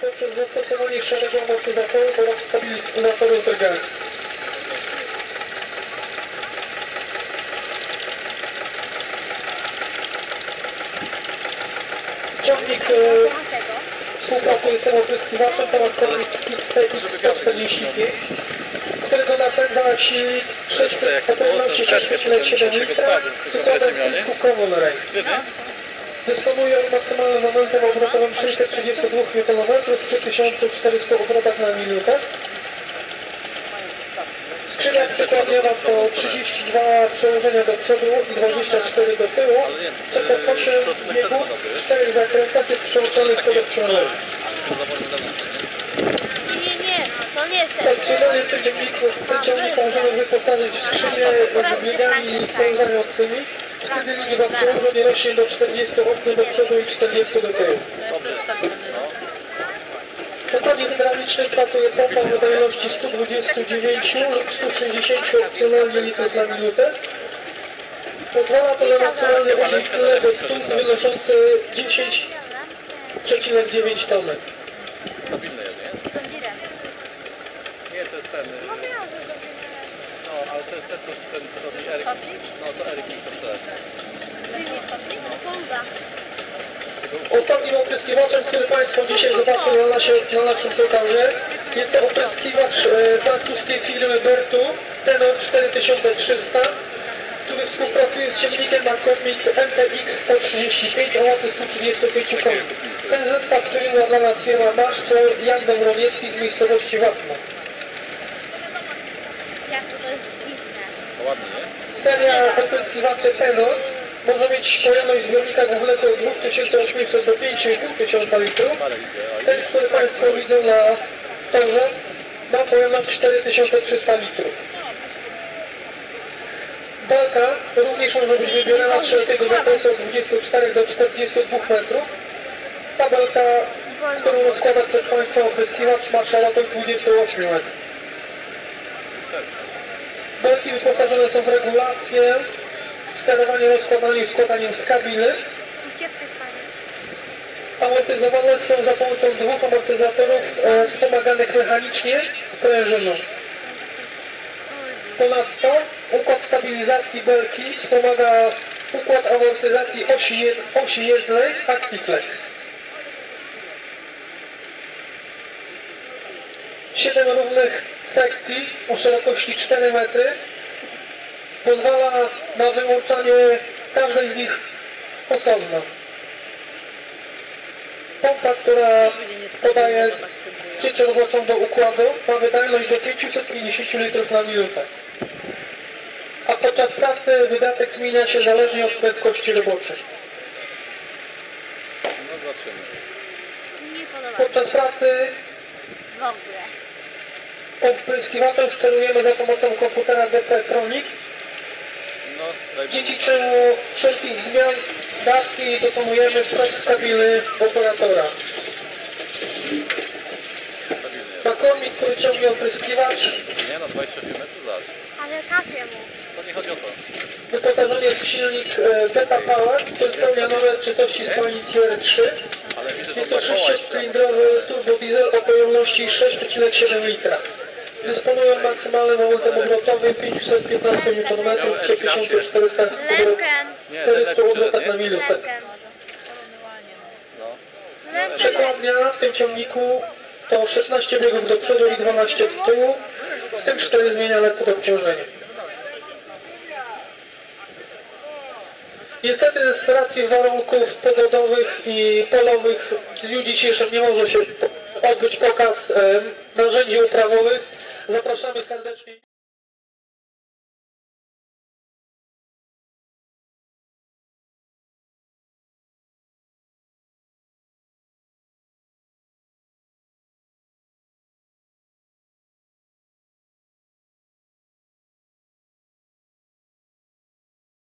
poprzez zastosowanie szeregu amortyzatorów oraz stabilizatorów drgań. Ciągnik e, współpracuje z tym opryskiwaczem, to ma ciągnik XTX-145, którego napędza silnik 6, o pojemności 6,7 litra z układem na rękę. Dysponuje on maksymalnym momentem obrotowym 632 Nm przy 1400 obrotach na minutę. Skrzynia przykładowa to 32 przełożenia do przodu i 24 do tyłu, z 8 biegów, 4 zakrętaczy przełączonych pod obciążeniem. Nie, nie, to nie jest ten. Opcjonalnie w tym ciągniku, w tym ciągniku możemy wyposażyć w skrzynię z biegami pełzającymi. Wtedy liczba przełożeń rośnie do 48 do przodu i 40 do tyłu. W układzie hydraulicznym pracuje pompa o wydajności 129 lub 160 opcjonalnie litrów na minutę. Pozwala to na maksymalny udźwig tylnego tłus wynoszący 10,9 tony. Nie? Nie, to jest ten. y, No wiem, że No, ale to jest ten, ten, co robi Eryk. No, to Eryk? Polda. Ostatnim opryskiwaczem, który Państwo dzisiaj zobaczą na, nasie, na naszym pokazie, jest to opryskiwacz e, francuskiej firmy Bertu Tenor 4300, który współpracuje z silnikiem na kopnik MTX 135 o mocy 135 koni. Ten zestaw przywiozła dla nas firma Maszczo Jan Dąbrowiecki z miejscowości Wapno. Jak to jest Seria opryskiwaczy Tenor może mieć pojemność zbiornika głównego od 2800 do 5500 litrów. Ten, który Państwo widzą na torze, ma pojemność 4300 litrów. Belka również może być wybierana z szerokiego zakresu od 24 do 42 metrów. Ta belka, którą składa przed Państwa opryskiwacz, ma szerokość 28 metrów. Belki wyposażone są w regulację, sterowanie rozkładaniem i składaniem z kabiny. Amortyzowane są za pomocą dwóch amortyzatorów e, wspomaganych mechanicznie sprężyną. Ponadto układ stabilizacji belki wspomaga układ amortyzacji osi, je, osi jezdnej Actiflex. 7 równych sekcji o szerokości 4 metry pozwala na wyłączanie każdej z nich osobno. Pompa, która podaje ciecz roboczą do układu ma wydajność do 550 litrów na minutę. A podczas pracy wydatek zmienia się zależnie od prędkości roboczej. No Podczas pracy opryskiwaczem sterujemy za pomocą komputera DP Tronic, No, dzięki czemu wszelkich zmian dawki dokonujemy w sposób stabilny operatora. Bakonik, który ciągnie opryskiwacz, Nie no, 28 metrów zaś. Ale kapie mu. To nie chodzi o to. wyposażony jest w silnik e, Beta Power, który spełnia nowe czystości spalin Tier 3. Ale widzę, że Jest to dwa koła jeszcze. sześciocylindrowy turbodiesel o pojemności 6,7 litra. Dysponuje maksymalnym momentem obrotowym 515 Nm przy 1400 Lenken. Nie, ten 400 lepszy obrotach przyszedł, na minutę. No. Przekładnia w tym ciągniku to 16 biegów do przodu i 12 do tyłu, w tym 4 zmieniane pod obciążenie. Niestety z racji warunków pogodowych i polowych w dniu dzisiejszym nie może się odbyć pokaz e, narzędzi uprawowych. Zapraszamy serdecznie.